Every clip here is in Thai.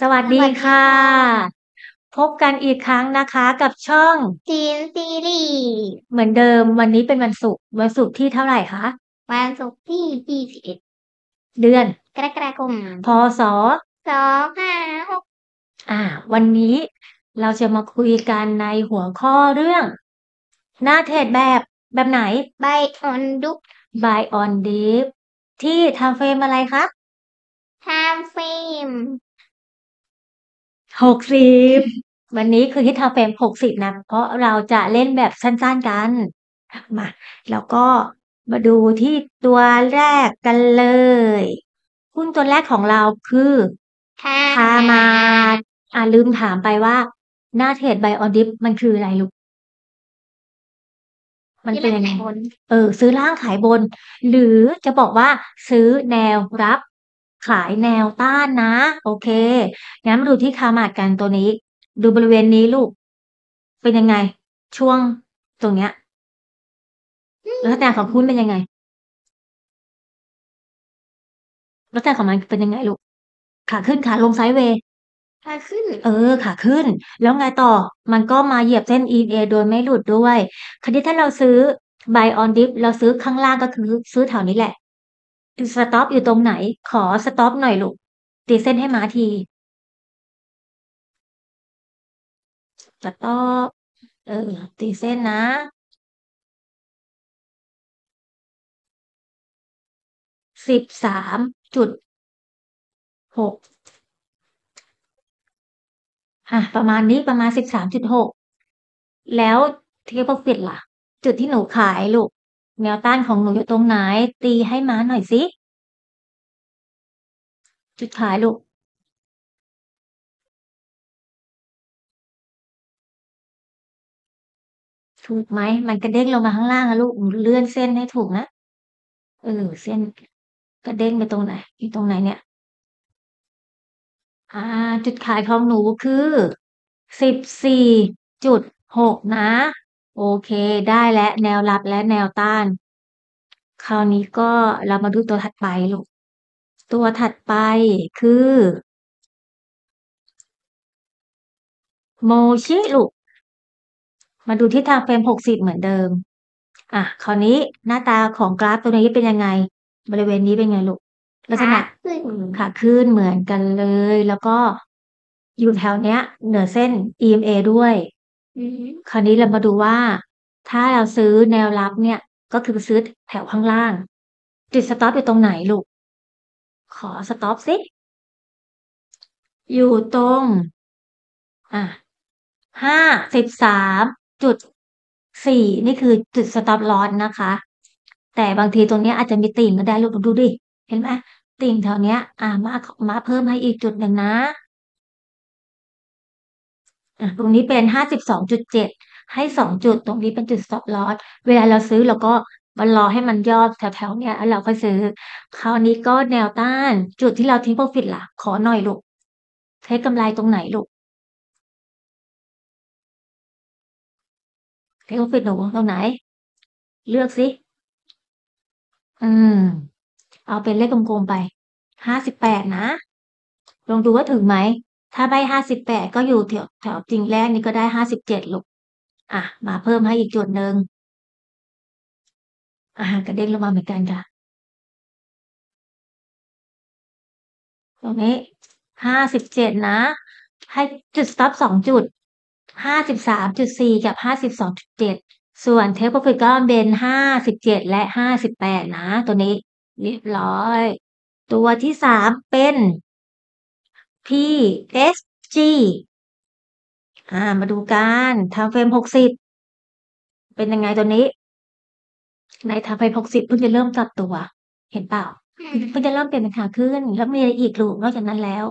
สวัสดีสวัสดีค่ะค่ะ พบกันอีกครั้งนะคะกับช่องจีนซีรีส์เหมือนเดิมวันนี้เป็นวันศุกร์วันศุกร์ที่เท่าไหร่คะ วันศุกร์ที่ 21 เดือน กรกฎาคม พศ256อ่า วันนี้เราจะมาคุยกันในหัวข้อเรื่อง หน้าเทรดแบบแบบไหนใบออนดุก Buy on Dip ที่ time frame อะไรคะ time frame หกสิบ วันนี้คือที่ time frame หกสิบนะ เพราะเราจะเล่นแบบสั้นๆกัน มา แล้วก็มาดูที่ตัวแรกกันเลย หุ้นตัวแรกของเราคือทาคามาดอ่าลืมถามไปว่า หน้าเทรด buy on dip มันคืออะไรลูก มันเป็นยังไงบนเออ ซื้อล่างขายบน หรือจะบอกว่าซื้อแนวรับ ขายแนวต้านนะ โอเค งั้นมาดูที่คามาดกันตัวนี้ ดูบริเวณนี้ลูก เป็นยังไง ช่วงตรงเนี้ยลักษณะของหุ้นเป็นยังไงลักษณะของมันเป็นยังไงลูก ขาขึ้นขาลงไซด์เวย์ถ้าขึ้น เออขาขึ้น แล้วไงต่อ มันก็มาเหยียบเส้น EMA โดยไม่หลุดด้วยคราวนี้ถ้าเราซื้อ buy on dip เราซื้อข้างล่างก็คือซื้อแถวนี้แหละ stop อยู่ตรงไหน ขอ stop หน่อยลูกตีเส้นให้ม้าที stop เออ ตีเส้นนะสิบสามจุดหกอะประมาณนี้ประมาณสิบสามจุดหกแล้วเทียบกับฟิตล่ะ จุดที่หนูขายลูก แนวต้านของหนูอยู่ตรงไหน ตีให้ม้าหน่อยสิ จุดขายลูก ถูกไหม มันกระเด้งลงมาข้างล่างอะลูก เลื่อนเส้นให้ถูกนะ เออ เส้นกระเด้งไปตรงไหนอยู่ตรงไหนเนี่ย อ่า จุดขายของหนูคือสิบสี่จุดหกนะ โอเค ได้แล้วแนวรับและแนวต้าน คราวนี้ก็เรามาดูตัวถัดไปลูก ตัวถัดไปคือ โมชิลูก มาดูที่ time frame หกสิบเหมือนเดิม อะ คราวนี้หน้าตาของกราฟตัวนี้เป็นยังไง บริเวณนี้เป็นไงลูก ลักษณะขึ้นขาขึ้นเหมือนกันเลย แล้วก็อยู่แถวเนี้ย เหนือเส้น EMA ด้วย อืมคราวนี้เรามาดูว่า ถ้าเราซื้อแนวรับเนี่ย ก็คือซื้อแถวข้างล่าง จุด stop อยู่ตรงไหนลูก ขอ stop สิ อยู่ตรง อะห้าสิบสามจุดสี่นี่คือจุดสต็อปลอสนะคะ แต่บางทีตรงเนี้ยอาจจะมีติ่งก็ได้ลูกดูดิ เห็นไหมติ่งแถวเนี้ย อ่ามามาเพิ่มให้อีกจุดหนึ่งนะ ตรงนี้เป็นห้าสิบสองจุดเจ็ดให้สองจุด ตรงนี้เป็นจุด stop loss เวลาเราซื้อเราก็มารอให้มันย่อแถวๆเนี้ยแล้วเราค่อยซื้อ คราวนี้ก็แนวต้าน จุดที่เราทิ้ง profit ล่ะ ขอหน่อยลูกเทคกำไรตรงไหนลูกเทค profit หนูตรงไหน เลือกสิ อืม เอาเป็นเลขกลมๆไปห้าสิบแปดนะ ลองดูว่าถึงไหม ถ้าไม่ห้าสิบแปดก็อยู่แถวแถวจริงแรกนี่ก็ได้ห้าสิบเจ็ดลูก อะ มาเพิ่มให้อีกจุดหนึ่งอ่ากระเด้งลงมาเหมือนกันค่ะ ตรงนี้ห้าสิบเจ็ดนะ ให้จุด stop สองจุดห้าสิบสามจุดสี่กับห้าสิบสองจุดเจ็ดส่วนเทปโปรฟิตก็เป็นห้าสิบเจ็ดและห้าสิบแปดนะ ตัวนี้เรียบร้อย ตัวที่สามเป็น PSG อ่า มาดูกันทำเฟรมหกสิบเป็นยังไงตัวนี้ ในทำเฟรมหกสิบเพิ่งจะเริ่มกลับตัว เห็นเปล่าอืมเพิ่งจะเริ่มเปลี่ยนเป็นขาขึ้น แล้วมีอะไรอีกลูกนอกจากนั้นแล้ว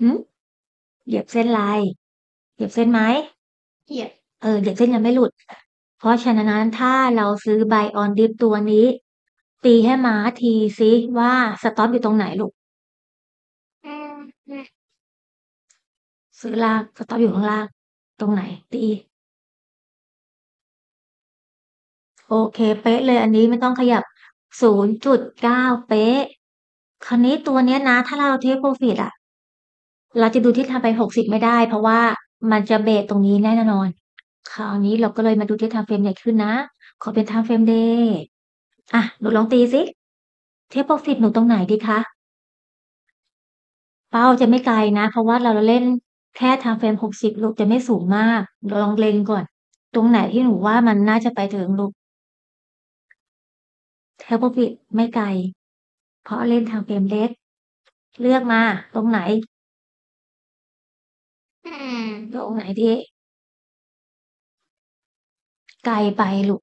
หืมเหยียบเส้นลายเหยียบเส้นไหมเหยียดเออเหยียบเส้นยังไม่หลุด เพราะฉะนั้นถ้าเราซื้อ buy on dip ตัวนี้ ตีให้ม้าทีซิว่าstop อยู่ตรงไหนลูกอืมซื้อล่าง stop อยู่ข้างล่าง ตรงไหน ตี โอเค เป๊ะเลยอันนี้ไม่ต้องขยับศูนย์จุดเก้าเป๊ะ คราวนี้ตัวเนี้ยนะ ถ้าเรา take profit อะเราจะดูที่ time frame หกสิบไม่ได้ เพราะว่ามันจะเบรกตรงนี้แน่นอน คราวนี้เราก็เลยมาดูที่ time frame ใหญ่ขึ้นนะ ขอเป็น time frame day อะ หนูลองตีสิเทคโปรฟิตหนูตรงไหนดีคะ เป้าจะไม่ไกลนะ เพราะว่าเราเล่นแค่ time frame หกสิบลูกจะไม่สูงมากเราลองเล็งก่อน ตรงไหนที่หนูว่ามันน่าจะไปถึงลูกเทคโปรฟิตไม่ไกล เพราะเล่น time frame เล็ก เลือกมา ตรงไหนอืมตรงไหนดีไกลไปลูก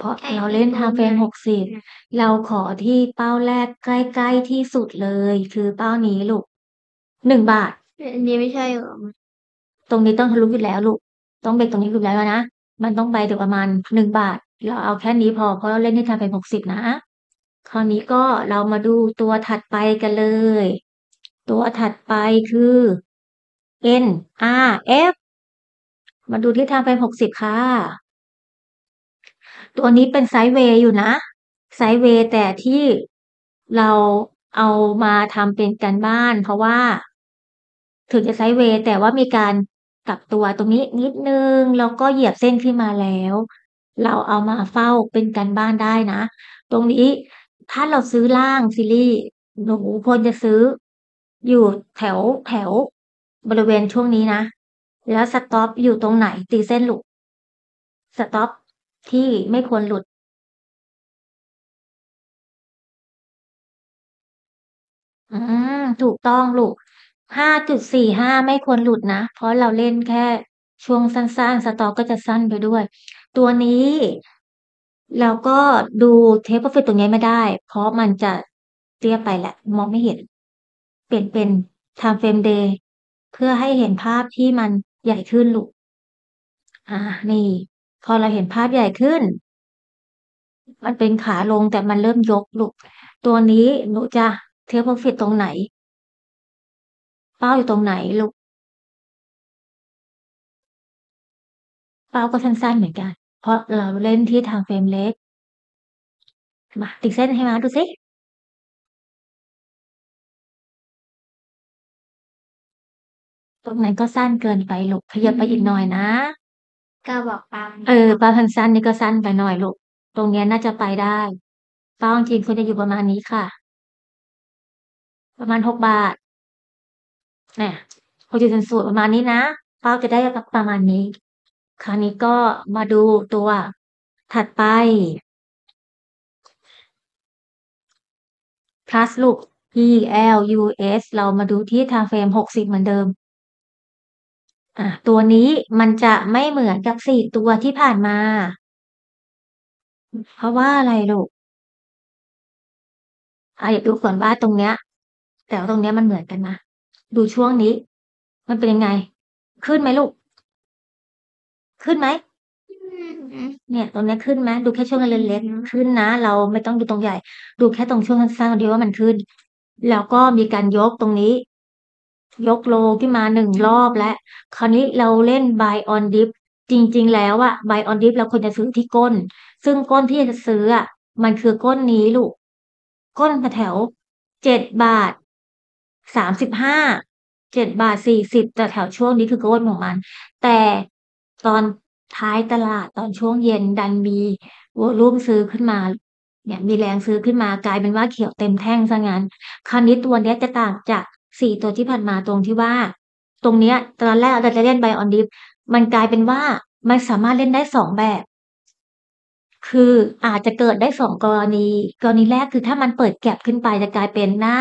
เพราะไกลเราไปเล่นตรง time ไหน frame หกสิบอืมเราขอที่เป้าแรกใกล้ๆที่สุดเลย คือเป้านี้ลูกหนึ่งบาท อันนี้ไม่ใช่เหรอตรงนี้ต้องทะลุอยู่แล้วลูก ต้องเบรกตรงนี้อยู่แล้วนะ มันต้องไปถึงประมาณหนึ่งบาท เราเอาแค่นี้พอเพราะเราเล่นที่ time frame หกสิบนะคราวนี้ก็เรามาดูตัวถัดไปกันเลย ตัวถัดไปคือ NRF มาดูที่ time frame หกสิบค่ะ ตัวนี้เป็นไซด์เวย์อยู่นะ ไซด์เวย์แต่ที่เราเอามาทำเป็นการบ้าน เพราะว่า ถึงจะไซด์เวย์แต่ว่ามีการกลับตัวตรงนี้นิดนึง แล้วก็เหยียบเส้นขึ้นมาแล้ว เราเอามาเฝ้าเป็นการบ้านได้นะ ตรงนี้ถ้าเราซื้อล่างซีรีส์หนูควรจะซื้อ อยู่แถวแถวบริเวณช่วงนี้นะ แล้ว stop อยู่ตรงไหนตีเส้นลูก stop ที่ไม่ควรหลุดอืม ถูกต้องลูก5.45ไม่ควรหลุดนะ เพราะเราเล่นแค่ช่วงสั้นๆ stop ก็จะสั้นไปด้วย ตัวนี้ เราก็ดูเทคโปรฟิตตรงนี้ไม่ได้ เพราะมันจะเตี้ยไปแหละ มองไม่เห็น เปลี่ยนเป็น time frame day เพื่อให้เห็นภาพที่มันใหญ่ขึ้นลูก อ่า นี่ พอเราเห็นภาพใหญ่ขึ้น มันเป็นขาลงแต่มันเริ่มยกลูกตัวนี้หนูจะเทคโปรฟิตตรงไหน เป้าอยู่ตรงไหนลูกเป้าก็สั้นๆเหมือนกัน เพราะเราเล่นที่ time frame เล็ก มาตีเส้นให้มาดูสิตรงนั้นก็สั้นเกินไปลูกขยับไปอีกหน่อยนะ ก็บอกปาเออป้าสั้นนี่ก็สั้นไปหน่อยลูก ตรงเนี้ยน่าจะไปได้ป้าจริงๆควรจะอยู่ประมาณนี้ค่ะ ประมาณ6บาทเนี่ยพอจุดศูนย์ประมาณนี้นะป้าจะได้ประมาณนี้ คราวนี้ก็มาดูตัวถัดไป plus ลูก PLUS เรามาดูที่ time frame 60เหมือนเดิม อะตัวนี้มันจะไม่เหมือนกับ4ตัวที่ผ่านมา เพราะว่าอะไรลูกอ่าเดี๋ยวดูก่อนว่าตรงเนี้ย แต่ว่าตรงเนี้ยมันเหมือนกันนะดูช่วงนี้ มันเป็นยังไง ขึ้นไหมลูก ขึ้นไหมอืมเนี่ย ตรงเนี้ยขึ้นไหมดูแค่ช่วงเล็กๆขึ้นนะ เราไม่ต้องดูตรงใหญ่ ดูแค่ตรงช่วงสั้นๆตรงนี้ว่ามันขึ้น แล้วก็มีการยกตรงนี้ ยกโลขึ้นมา1รอบแล้วคราวนี้เราเล่น buy on dip จริง ๆ แล้วอะ buy on dip เราควรจะซื้อที่ก้น ซึ่งก้นที่จะซื้ออะมันคือก้นนี้ลูก ก้นแถว7บาท35 7บห้าเจ็ดบาท40แต่แถวช่วงนี้คือก้นของมัน แต่ตอนท้ายตลาดตอนช่วงเย็นดันมีวอลุ่มซื้อขึ้นมาเนี่ยมีแรงซื้อขึ้นมากลายเป็นว่าเขียวเต็มแท่งเสียงั้น คราวนี้ตัวเนี้ยจะต่างจาก 4ตัวที่ผ่านมาตรงที่ว่า ตรงเนี้ยตอนแรกเราจะเล่น buy on dip มันกลายเป็นว่ามันสามารถเล่นได้2แบบ คืออาจจะเกิดได้2กรณี กรณีแรกคือถ้ามันเปิด gap ขึ้นไปจะกลายเป็นหน้า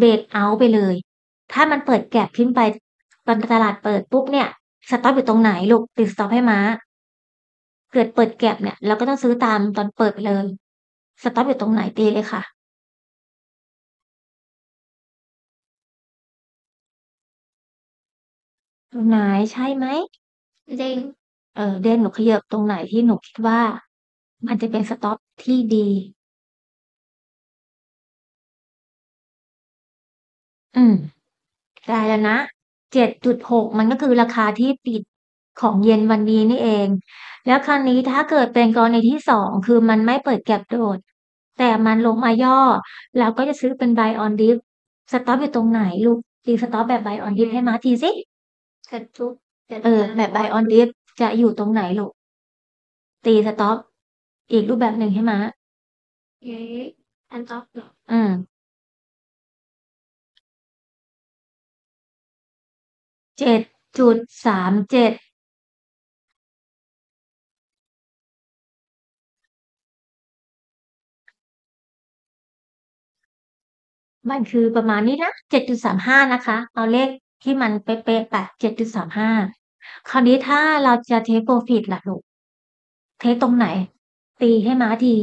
break out ไปเลย ถ้ามันเปิด gap ขึ้นไปตอนตลาดเปิดปุ๊บเนี่ย stop อยู่ตรงไหนลูกตี stop ให้ม้า เกิดเปิด gap เนี่ยเราก็ต้องซื้อตามตอนเปิดไปเลย stop อยู่ตรงไหนตีเลยค่ะ ตรงไหน ใช่ไหม?เด้ง เออเด้ง หนูเขยิบตรงไหนที่หนูคิดว่า มันจะเป็นสต็อปที่ดี อืม ได้แล้วนะ 7.6 มันก็คือราคาที่ปิดของเย็นวันนี้นี่เอง แล้วคราวนี้ถ้าเกิดเป็นกรณีที่ 2 คือมันไม่เปิด gap โดดแแต่มันลงมาย่อ เราก็จะซื้อเป็น buy on dip stop อยู่ตรงไหนลูก ตี stop แบบ buy on dip ให้ม้าทีสิ กระทุกกระเออแบบ buy on dip จะอยู่ตรงไหนลูก ตี stop อีกรูปแบบหนึ่งให้ม้าเอ๊ะอัน stop เหรออืมเจ็ดจุดสามเจ็ดมันคือประมาณนี้นะ เจ็ดจุดสามห้านะคะ เอาเลข ที่มันเป๊ะๆไปเจ็ดจุดสามห้าคราวนี้ถ้าเราจะเทคโปรฟิตล่ะลูก เทคตรงไหน ตีให้ม้าที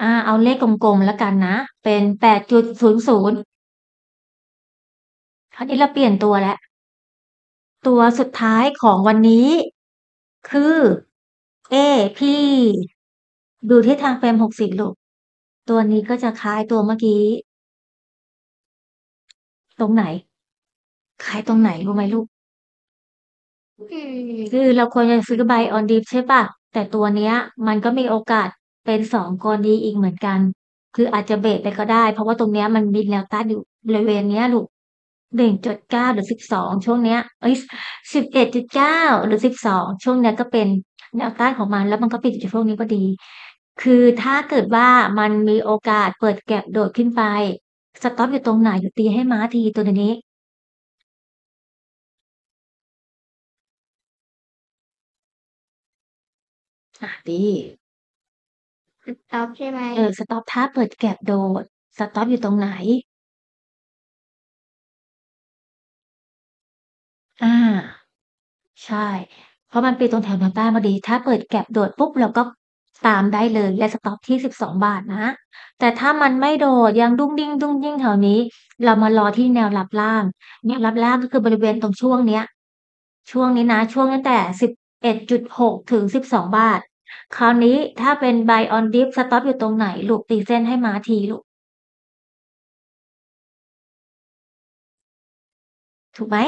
อ่า เอาเลขกลมๆแล้วกันนะ เป็นแปดจุดศูนย์ศูนย์คราวนี้เราเปลี่ยนตัวแล้ว ตัวสุดท้ายของวันนี้ คือเอพี่ ดูที่ทางเฟรมหกสิบลูก ตัวนี้ก็จะคล้ายตัวเมื่อกี้ ตรงไหน คล้ายตรงไหนรู้ไหมลูก คือเราควรจะซื้อ buy on dip ใช่ปะแต่ตัวเนี้ย มันก็มีโอกาสเป็นสองกรณีอีกเหมือนกัน คืออาจจะเบรกไปก็ได้ เพราะว่าตรงเนี้ยมันมีแนวต้านอยู่บริเวณเนี้ยลูกหนึ่งจุดเก้าหรือสิบสองช่วงเนี้ย เอ้ยสิบเอ็ดจุดเก้าหรือสิบสองช่วงเนี้ยก็เป็นแนวต้านของมัน แล้วมันก็ปิดอยู่ช่วงนี้พอดี คือถ้าเกิดว่ามันมีโอกาสเปิด gap โดดขึ้นไป stop อยู่ตรงไหนอยู่ตีให้ม้าทีตัวนี้ อะตี stop ใช่ไหมเออ stop ถ้าเปิด gap โดด stop อยู่ตรงไหน อ่า ใช่ เพราะมันเป็นตรงแถวแนวต้านพอดี ถ้าเปิด gap โดดปุ๊บเราก็ ตามได้เลยและ stop ที่สิบสองบาทนะ แต่ถ้ามันไม่โดดยังดุ้งดิ้งดุ้งดิ้งแถวนี้ เรามารอที่แนวรับล่างแนวรับล่างก็คือบริเวณตรงช่วงเนี้ย ช่วงนี้นะ ช่วงตั้งแต่สิบเอ็ดจุดหกถึงสิบสองบาท คราวนี้ถ้าเป็น buy on dip stop อยู่ตรงไหนลูกตีเส้นให้ม้าทีลูกถูกไหม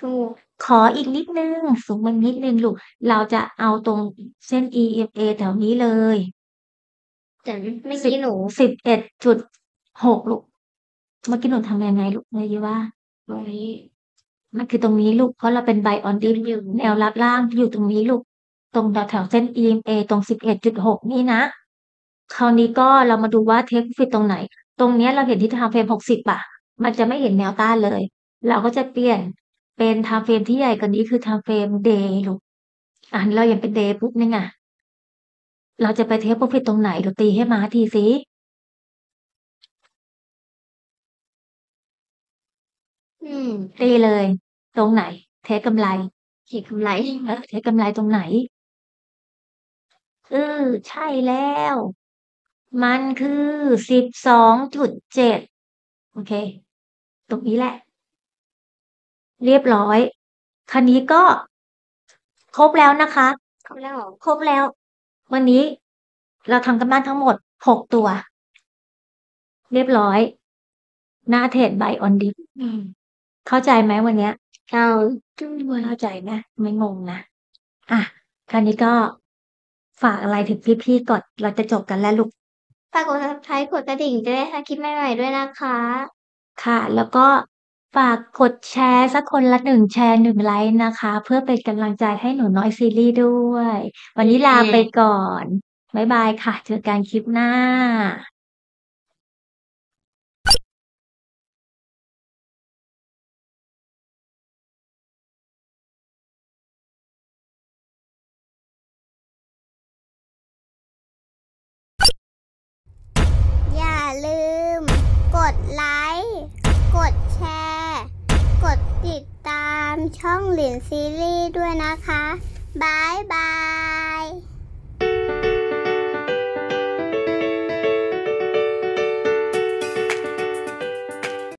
ถูก ขออีกนิดนึง สูงมานิดนึงลูก เราจะเอาตรงเส้น EMA แถวนี้เลยแต่เมื่อกี้หนูสิบเอ็ดจุดหกลูก เมื่อกี้หนูทำยังไงลูกเลยว่าตรงนี้ มันคือตรงนี้ลูก เพราะเราเป็น buy on dip อยู่แนวรับล่างอยู่ตรงนี้ลูก ตรงแถวแถวเส้น EMA ตรงสิบเอ็ดจุดหกนี่นะ คราวนี้ก็เรามาดูว่าเทคฟิตตรงไหน ตรงเนี้ยเราเห็นที่ time frame หกสิบอะมันจะไม่เห็นแนวต้านเลย เราก็จะเปลี่ยน เป็น time frame ที่ใหญ่กว่านี้คือ time frame day ลูกอ่านเรายังเป็น day ปุ๊บนี่ไงเราจะไป take profit ตรงไหนเราตีให้มาทีสิอืม ตีเลย ตรงไหน take กำไรเขียนกำไรเออ take กำไรตรงไหนเออใช่แล้ว มันคือสิบสองจุดเจ็ดโอเค ตรงนี้แหละ เรียบร้อย คันนี้ก็ครบแล้วนะคะ ครบแล้วเหรอครบแล้ว วันนี้เราทำกันบ้านทั้งหมดหกตัว เรียบร้อย หน้าเทรดไบออนดิอืมเข้าใจไหมวันเนี้ยเอาด้วยเข้าใจนะ ไม่งงนะ อะคราวนี้ก็ฝากอะไรถึงพี่ๆก่อน เราจะจบกันแล้วลูกฝากกด subscribe กดกระดิ่งจะได้หาคลิปใหม่ๆด้วยนะคะ ค่ะ แล้วก็ ฝากกดแชร์สักคนละหนึ่งแชร์หนึ่งไลค์นะคะ เพื่อเป็นกำลังใจให้หนูน้อยซีรีส์ด้วย วันนี้ลาไปก่อน บ๊ายบายค่ะ เจอกันคลิปหน้าอย่าลืม กดไลค์ กดแชร์ ติดตามช่องหลินซีรีส์ด้วยนะคะบายบาย